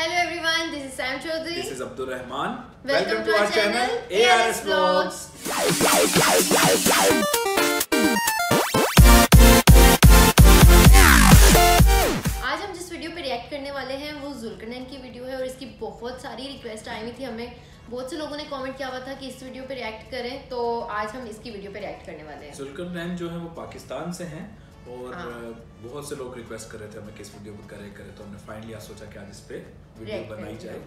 Hello everyone, this is Sam Chaudhary. This is Abdul Rahman. Welcome Welcome to our our channel, ARS Vlogs. आज हम जिस video पे react करने वाले हैं वो जुलकरनैन की वीडियो है और इसकी बहुत सारी रिक्वेस्ट आई हुई थी हमें बहुत से लोगों ने कमेंट किया हुआ था कि इस वीडियो पे रिएक्ट करें तो आज हम इसकी वीडियो पे रिएक्ट करने वाले हैं जुल्करनैन जो है वो पाकिस्तान से हैं और हाँ। बहुत से लोग रिक्वेस्ट कर रहे थे हमें किस वीडियो को करें करें तो हमने फाइनली आज सोचा कि आज इस पे वीडियो बनाई जाए।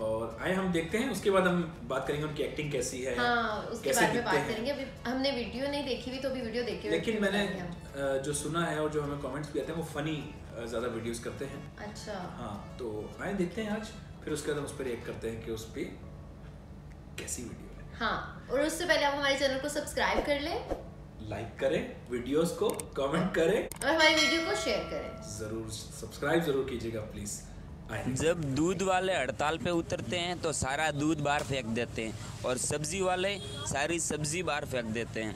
और आए हम देखते हैं उसके बाद हम बात करेंगे उनकी एक्टिंग कैसी है हाँ उसके कैसे बारे में बात। करेंगे। अभी हमने वीडियो नहीं देखी हुई तो अभी वीडियो देखे लेकिन मैंने जो सुना है और जो हमें कमेंट्स भी आते हैं वो फनी ज़्यादा वीडियोस करते हैं। अच्छा। हाँ तो आए देखते हैं आज फिर उसके बाद हम उस पर रिएक्ट करते हैं कि उस पे कैसी वीडियो है। हाँ और उससे पहले आप हमारे चैनल को सब्सक्राइब कर लें। लाइक करें वीडियोस को कमेंट करें। और हमारी वीडियो को शेयर करें। ज़रूर सब्सक्राइब ज़रूर कीजिएगा प्लीज़ जब दूध वाले हड़ताल पे उतरते हैं तो सारा दूध बाहर फेंक देते हैं और सब्ज़ी वाले सारी सब्ज़ी बाहर फेंक देते हैं।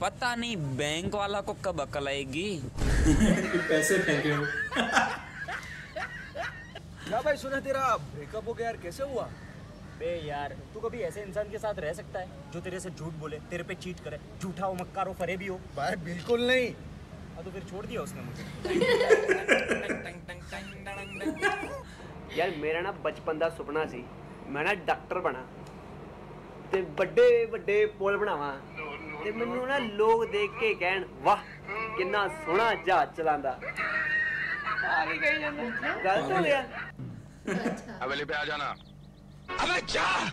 पता नहीं बैंक वाला को कब अकल आएगी? पैसे फेंके हो। क्या भाई सुना तेरा ब्रेकअप हो गया यार कैसे हुआ? बे यार तू कभी ऐसे इंसान के साथ रह सकता है जो तेरे से झूठ बोले तेरे पे चीट करे झूठा हो मक्कार हो फरे भी हो भाई बिल्कुल नहीं हाँ तो फिर छोड़ दिया उसने मुझे ਯਾਰ ਮੇਰਾ ਨਾ ਬਚਪਨ ਦਾ ਸੁਪਨਾ ਸੀ ਮੈਂ ਨਾ ਡਾਕਟਰ ਬਣਾ ਤੇ ਵੱਡੇ ਵੱਡੇ ਪੁਲ ਬਣਾਵਾਂ ਤੇ ਮੈਨੂੰ ਨਾ ਲੋਕ ਦੇਖ ਕੇ ਕਹਿਣ ਵਾਹ ਕਿੰਨਾ ਸੋਹਣਾ ਜਹਾਜ਼ ਚਲਾਉਂਦਾ ਆ ਕੀ ਕਹੀ ਜਾਂਦਾ ਗਲਤ ਹੋ ਗਿਆ अच्छा हवेली पे आ जाना अबे जा।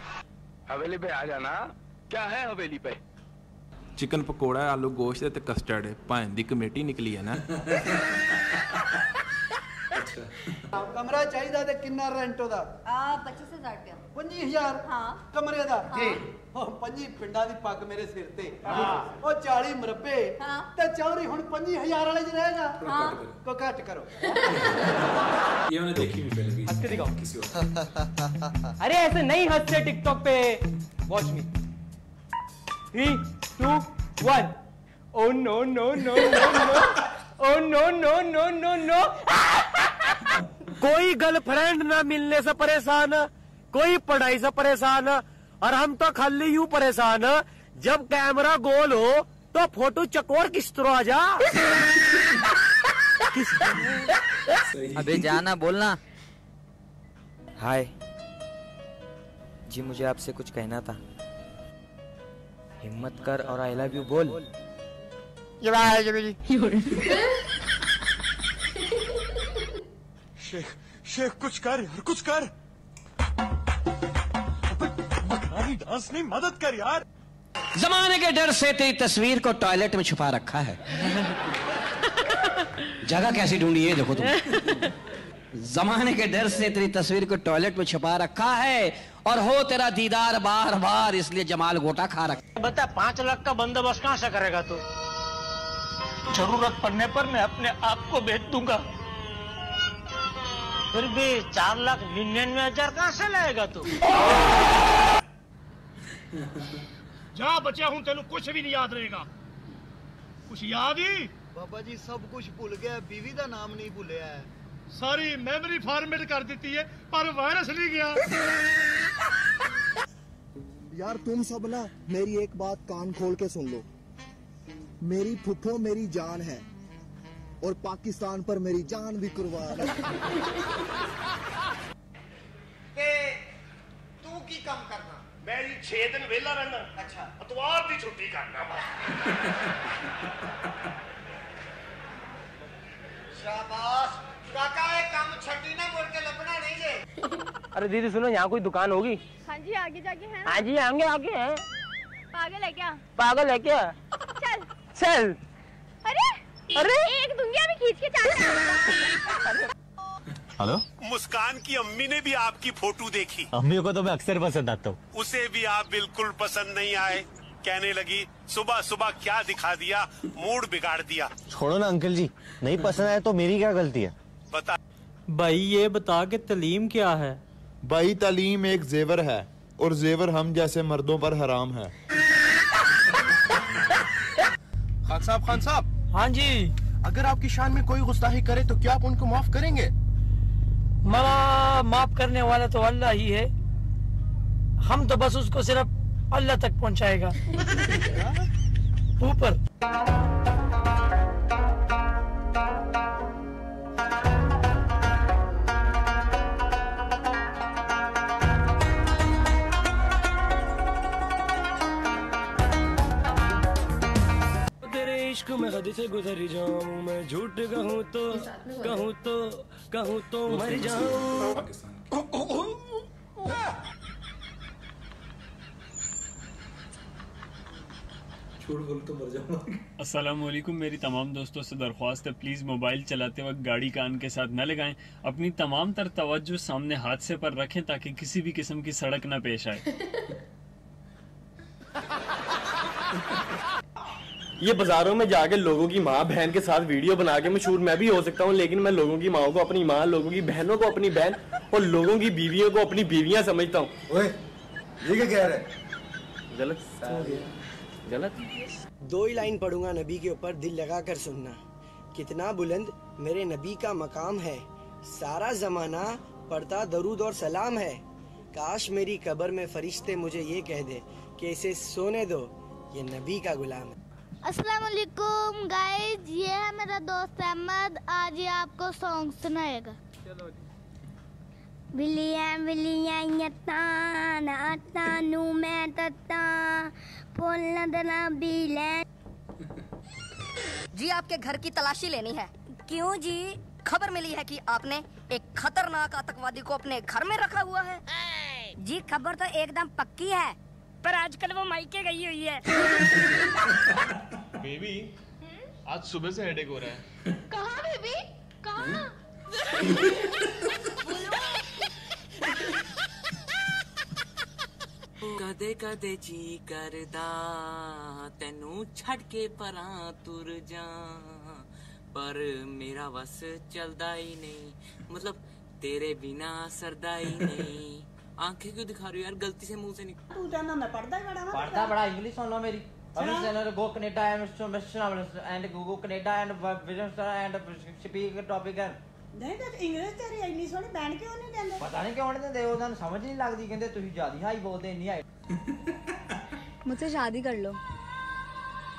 हवेली पे आ जाना। क्या है हवेली पे? चिकन पकोड़ा आलू गोश्त कस्टर्ड है। भां कमेटी निकली है ना? ਕਮਰਾ ਚਾਹੀਦਾ ਤੇ ਕਿੰਨਾ ਰੈਂਟ ਉਹਦਾ ਆ 25000 ਰੁਪਇਆ 25000 ਹਾਂ ਕਮਰੇ ਦਾ ਜੀ। ਉਹ 25 ਪਿੰਡਾਂ ਦੀ ਪੱਗ ਮੇਰੇ ਸਿਰ ਤੇ ਉਹ 40 ਮਰਬੇ ਹਾਂ। ਤੇ ਚੌਰੀ ਹੁਣ 25000 ਵਾਲੇ ਚ ਰਹੇਗਾ थोड़ा कट करो ਕੋ ਘੱਟ ਕਰੋ ये मैंने देखी हुई पहले भी हंस के दिखाओ। किसी और अरे ऐसे नहीं हंसते टिकटॉक पे watch me three two one oh no no no no no oh no no no no no कोई गर्लफ्रेंड ना मिलने से परेशान कोई पढ़ाई से परेशान और हम तो खाली यूँ परेशान जब कैमरा गोल हो तो फ़ोटो चकोर किस तरह आ जा? अबे जाना बोलना। हाय। जी मुझे आपसे कुछ कहना था। हिम्मत कर और आई लव यू बोल शेख शेख कुछ कर यार कुछ कर। मकानी डांस नहीं मदद कर यार। जमाने के डर से तेरी तस्वीर को टॉयलेट में छुपा रखा है। जगह कैसी ढूंढी है देखो तुम। जमाने के डर से तेरी तस्वीर को टॉयलेट में छुपा रखा है और हो तेरा दीदार बार बार इसलिए जमाल गोटा खा रखा बता पाँच लाख का बंदोबस्त कहाँ से करेगा तू? ज़रूरत पड़ने पर मैं अपने आप को बेच दूँगा। फिर भी चार लाख निन्यानवे हज़ार कहाँ से लाएगा तू? जा बचा हूँ तेन कुछ भी नहीं याद रहेगा। कुछ याद ही? बाबा जी सब कुछ भूल गया। बीवी का नाम नहीं भूलिया है। सारी मेमोरी फॉर्मेट कर देती है पर वायरस नहीं गया। यार तुम सब ना मेरी एक बात कान खोल के सुन लो। मेरी फुफो मेरी जान है। और पाकिस्तान पर मेरी जान भी कुर्बान तू की काम करना? मैं जी 6 दिन वेला रहना। अच्छा। इतवार की छुट्टी करना। शाबाश। काका ये काम छटी ना मुड़ के लपना नहीं जे। अरे दीदी सुनो यहाँ कोई दुकान होगी? हाँ जी आगे जाके हैं। हाँ जी आगे आगे हैं। पागल है क्या? पागल है क्या? चल। चल। अरे! एक दुनिया में खींच के हेलो? मुस्कान की अम्मी ने भी आपकी फ़ोटो देखी। अम्मी को तो मैं अक्सर पसंद आता हूँ। उसे भी आप बिल्कुल पसंद नहीं आए। कहने लगी सुबह सुबह क्या दिखा दिया? मूड बिगाड़ दिया। छोड़ो ना अंकल जी। नहीं पसंद आया तो मेरी क्या गलती है? बता। भाई ये बता के तलीम क्या है? भाई तालीम एक जेवर है और जेवर हम जैसे मर्दों पर हराम है। खान साहब खान साहब। हाँ जी। अगर आपकी शान में कोई गुस्ताही करे तो क्या आप उनको माफ़ करेंगे? माफ़ करने वाला तो अल्लाह ही है। हम तो बस उसको सिर्फ़ अल्लाह तक पहुंचाएगा। ऊपर। इश्क में हद से गुजर जाऊँ मैं झूठ कहूँ तो कहूँ तो कहूँ तो मर जाऊँ। तो मर जाऊँगा। अस्सलाम वालेकुम मेरी तमाम दोस्तों से दरख्वास्त है प्लीज़ मोबाइल चलाते वक्त गाड़ी कान के साथ न लगाएँ। अपनी तमाम तर तवज्जो सामने हादसे पर रखें ताकि किसी भी किस्म की सड़क न पेश आए। ये बाजारों में जाके लोगों की माँ बहन के साथ वीडियो बना के मशहूर मैं भी हो सकता हूँ लेकिन मैं लोगों की माओ को अपनी माँ लोगों की बहनों को अपनी बहन और लोगों की बीवियों को अपनी बीवियाँ समझता हूँ। ये क्या कह रहे गलत गलत? दो ही लाइन पढ़ूँगा नबी के ऊपर दिल लगा कर सुनना। कितना बुलंद मेरे नबी का मकाम है। सारा जमाना पढ़ता दरूद और सलाम है। काश मेरी कब्र में फरिश्ते मुझे ये कह दे कि इसे सोने दो ये नबी का गुलाम है। अस्सलाम वालेकुम गाइस ये है मेरा दोस्त अहमद। आज ये आपको सॉन्ग सुनाएगा। बिल्लियाँ यताना तानू मैं तत्ता बोलना बिले जी आपके घर की तलाशी लेनी है। क्यों जी? खबर मिली है कि आपने एक खतरनाक आतंकवादी को अपने घर में रखा हुआ है। जी खबर तो एकदम पक्की है। पर आजकल वो मायके गई हुई है बेबी आज सुबह से हेडेक हो रहा है कहाँ बेबी कहाँ ਕਦੇ ਕਦੇ ਜੀ ਕਰਦਾ ਤੈਨੂੰ ਛੱਡ ਕੇ ਪਰਾਂ ਤੁਰ ਜਾ ਪਰ ਮੇਰਾ ਵਸ ਚੱਲਦਾ ਹੀ ਨਹੀਂ मतलब तेरे बिना सरदा ही नहीं आंखें क्यों दिखा रही हो यार गलती से मुंह से निकल तू कहना मैं पढ़ता ही बड़ा पढ़ता बड़ा इंग्लिश सुन लो मेरी अभी channel go Canada and go Canada and vision and speak topic है ਨਹੀਂ ਤੇ ਇੰਗਲਿਸ਼ ਤੇਰੀ ਇੰਨੀ ਸੋਹਣੀ ਬੈਂਡ ਕਿਉਂ ਨਹੀਂ ਦਿੰਦੇ ਪਤਾ ਨਹੀਂ ਕਿਉਂ ਨਹੀਂ ਦਿੰਦੇ ਉਹਨਾਂ ਨੂੰ ਸਮਝ ਨਹੀਂ ਲੱਗਦੀ ਕਹਿੰਦੇ ਤੁਸੀਂ ਜਿਆਦਾ ਹਾਈ ਬੋਲਦੇ ਇੰਨੀ ਹਾਈ मुझसे शादी कर लो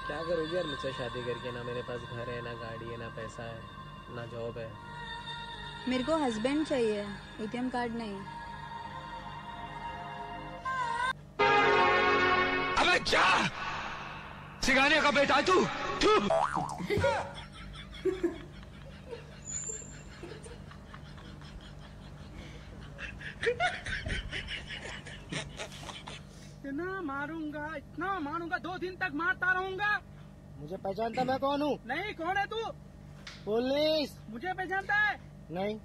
क्या करोगी यार मुझसे शादी करके ना मेरे पास घर है ना गाड़ी है ना पैसा है ना जॉब है मेरे को हस्बैंड चाहिए एटीएम कार्ड नहीं अबे जा सिखाने का बेटा तू तू। इतना मारूँगा इतना मारूँगा दो दिन तक मारता रहूँगा। मुझे पहचानता मैं कौन हूँ? नहीं कौन है तू? पुलिस। मुझे पहचानता है। नहीं।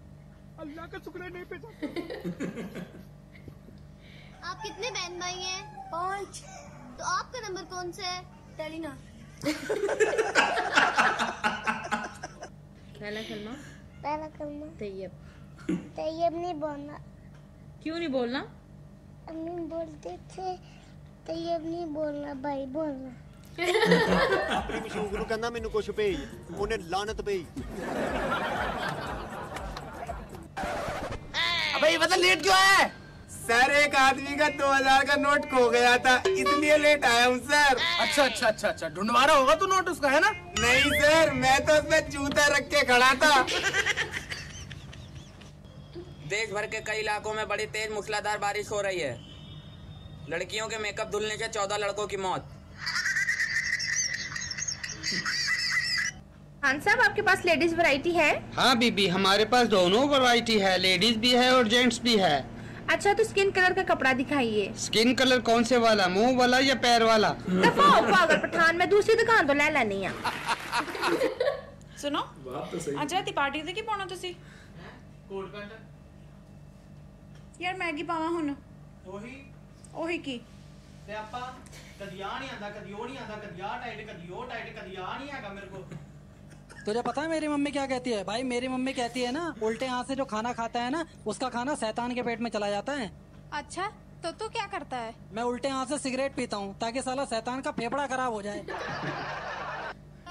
अल्लाह का शुक्र नहीं पहचानता। आप कितने बहन भाई हैं? पाँच। तो आपका नंबर कौन सा है टेलीना पहला कलमा पहला कलमा तैयब तैयब नहीं बोलना क्यों नहीं बोलना अम्मी बोलते थे तैयब नहीं बोलना भाई बोलना ਆਪਣੀ ਮਸ਼ੂਕ ਨੂੰ ਕਹਿੰਦਾ ਮੈਨੂੰ ਕੁਝ ਭੇਜ ਉਹਨੇ ਲਾਨਤ ਭੇਜ अबे ये बता लेट क्यों है सर एक आदमी का 2000 का नोट खो गया था इसलिए लेट आया हूँ सर। अच्छा अच्छा अच्छा अच्छा ढूंढवा रहा होगा तू नोट उसका है ना? नहीं सर मैं तो उसमें जूता रख के खड़ा था। देश भर के कई इलाकों में बड़ी तेज मूसलाधार बारिश हो रही है। लड़कियों के मेकअप धुलने से चौदह लड़कों की मौत। खान साहब आपके पास लेडीज़ वैरायटी है? हाँ बीबी हमारे पास दोनों वैरायटी है। लेडीज़ भी है और जेंट्स भी है। अच्छा तो स्किन कलर का कपड़ा दिखाइए स्किन कलर कौन से वाला मुंह वाला या पैर वाला दफा हो पागल पठान मैं दूसरी दुकान तो ले लेनी है ਸੁਣੋ बात तो सही ਅੱਜ ਰਾਤੀ ਪਾਰਟੀ ਤੇ ਕੀ ਪਾਉਣਾ ਤੁਸੀਂ ਕੋਟ ਪੈਂਟ ਯਾਰ ਮੈਗੀ ਪਾਵਾਂ ਹੁਣ ਉਹੀ ਉਹੀ ਕੀ ਤੇ ਆਪਾਂ ਕਦੀ ਆ ਨਹੀਂ ਆਂਦਾ ਕਦੀ ਉਹ ਨਹੀਂ ਆਂਦਾ ਕਦੀ ਆ ਟਾਈਟ ਕਦੀ ਉਹ ਟਾਈਟ कभी आ नहीं हैगा मेरे को तुझे पता है मेरी मम्मी क्या कहती है भाई मेरी मम्मी कहती है ना उल्टे हाथ से जो खाना खाता है ना उसका खाना शैतान के पेट में चला जाता है अच्छा तो तू क्या करता है मैं उल्टे हाथ से सिगरेट पीता हूँ ताकि साला शैतान का फेफड़ा खराब हो जाए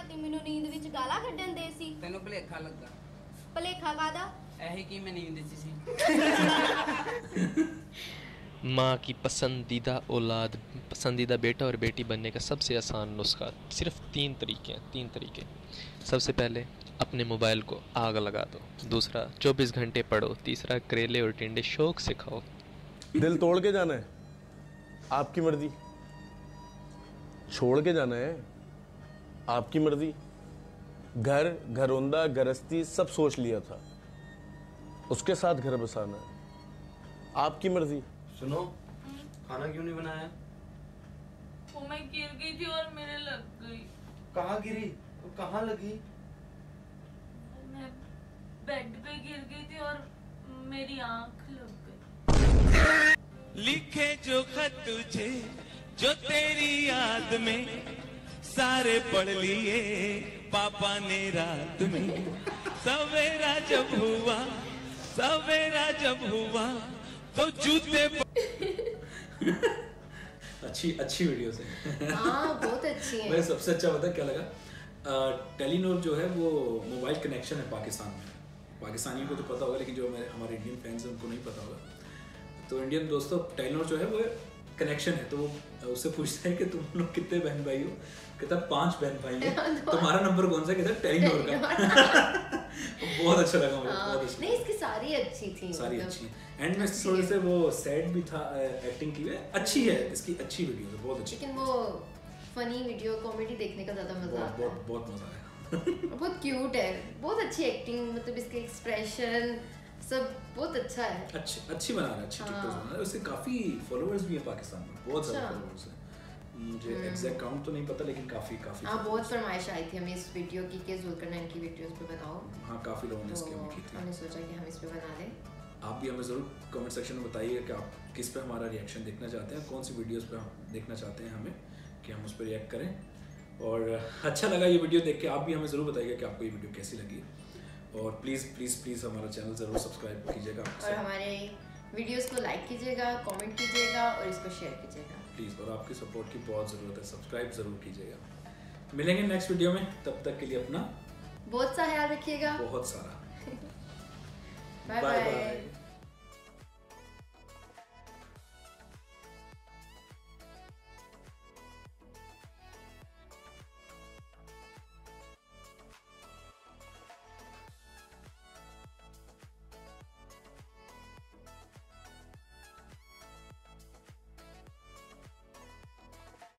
ਰਾਤੀ ਮੈਨੂੰ ਨੀਂਦ ਵਿੱਚ ਗਾਲਾਂ ਕੱਢਣ ਦੇ ਸੀ ਤੈਨੂੰ ਭਲੇਖਾ ਲੱਗਾ ਭਲੇਖਾ ਕਾਦਾ ਇਹੀ ਕੀ ਮੈਂ ਨੀਂਦ ਚ ਸੀ माँ की पसंदीदा औलाद, पसंदीदा बेटा और बेटी बनने का सबसे आसान नुस्खा, सिर्फ़ तीन तरीके हैं, तीन तरीके। सबसे पहले, अपने मोबाइल को आग लगा दो। दूसरा 24 घंटे पढ़ो। तीसरा, करेले और टिंडे शौक से खाओ। दिल तोड़ के जाना है। आपकी मर्ज़ी। छोड़ के जाना है। आपकी मर्ज़ी। घर, घरौंदा, गृहस्थी, सब सोच लिया था। उसके साथ घर बसाना है। आपकी मर्ज़ी। सुनो खाना क्यों नहीं बनाया? वो मैं गिर गई थी और मेरे लग गई। कहाँ गिरी? और कहाँ लगी? मैं बेड पे गिर गई थी और मेरी आँख लग गई। लिखे जो खत तुझे जो तेरी याद में सारे पढ़ लिए पापा ने रात में। सवेरा जब हुआ सवेरा जब हुआ तो जूते अच्छी अच्छी वीडियो है। हाँ बहुत अच्छी है। मैं सबसे अच्छा पता क्या लगा? टेलीनोर जो है वो मोबाइल कनेक्शन है पाकिस्तान में। पाकिस्तानियों को तो पता होगा लेकिन जो हमारे हमारे इंडियन फैंस हैं उनको नहीं पता होगा। तो इंडियन दोस्तों टेलीनोर जो है वो कनेक्शन है तो वो उससे पूछते हैं कि तुम लोग कितने बहन भाई हो? कहता पाँच बहन भाई हो। तुम्हारा नंबर कौन सा? कहता टेलीनोर का। बहुत अच्छा लगा मुझे हाँ, बहुत अच्छा। नहीं इसकी सारी अच्छी थी सारी मतलब। अच्छी एंड में थोड़े से वो सैड भी था एक्टिंग की है अच्छी है इसकी अच्छी वीडियो है बहुत अच्छी। लेकिन वो फनी वीडियो कॉमेडी देखने का ज़्यादा मज़ा आता है। बहुत बहुत मज़ा आया। बहुत क्यूट है बहुत अच्छी एक्टिंग मतलब इसके एक्सप्रेशन सब बहुत अच्छा है। अच्छी अच्छी बना रहा है अच्छी हाँ। टिकटॉक्स बना रहा है। उससे काफ़ी फॉलोअर्स भी है पाकिस्तान में बहुत अच्छा। फॉलोअर्स है। मुझे हम्म। एग्जैक्ट काउंट तो नहीं पता लेकिन काफ़ी काफ़ी हाँ बहुत फरमाइश आई थी हमें इस वीडियो की कि जुलकरनैन की वीडियोस पे बनाओ। हाँ काफ़ी लोगों ने इसकी तो हमें की थी। हमने सोचा कि हम इस पे बना लें। आप भी हमें ज़रूर कमेंट सेक्शन में बताइए कि आप किस पे हमारा रिएक्शन देखना चाहते हैं कौन सी वीडियोस पे हम देखना चाहते हैं हमें कि हम उस पर रिएक्ट करें। और अच्छा लगा ये वीडियो देख के आप भी हमें ज़रूर बताइएगा कि आपको ये वीडियो कैसी लगी। और प्लीज़ प्लीज़ प्लीज़ हमारा चैनल ज़रूर सब्सक्राइब कीजिएगा। और हमारे वीडियोस को लाइक कीजिएगा कमेंट कीजिएगा और इसको शेयर कीजिएगा। प्लीज़ और आपकी सपोर्ट की बहुत ज़रूरत है। सब्सक्राइब ज़रूर कीजिएगा। मिलेंगे नेक्स्ट वीडियो में। तब तक के लिए अपना बहुत सा ख्याल रखिएगा। बहुत सारा। Bye bye